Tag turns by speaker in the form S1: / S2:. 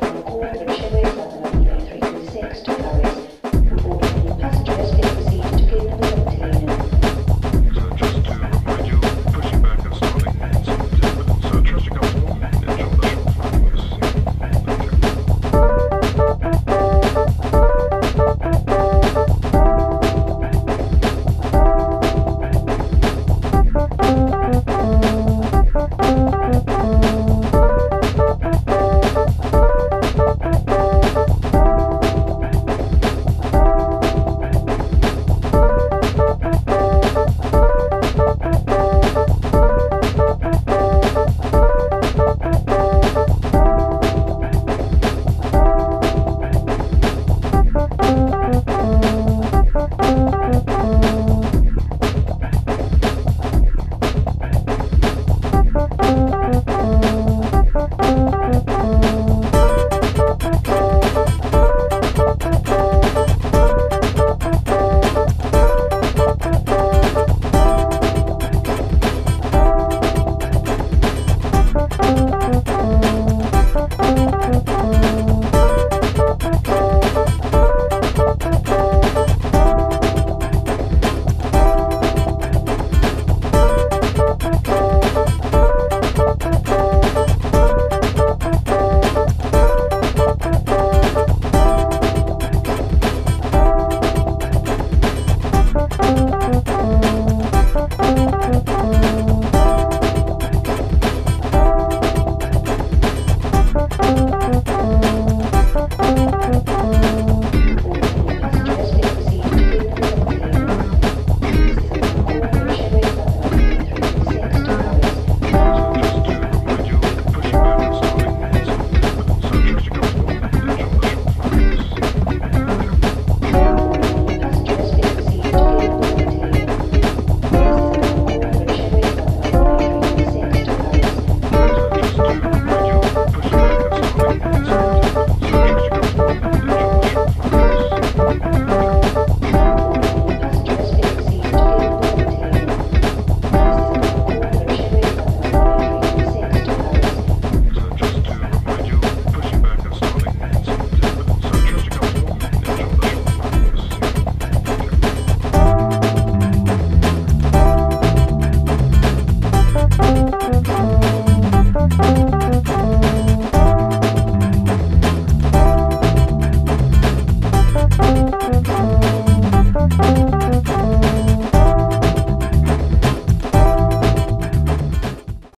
S1: the cold chili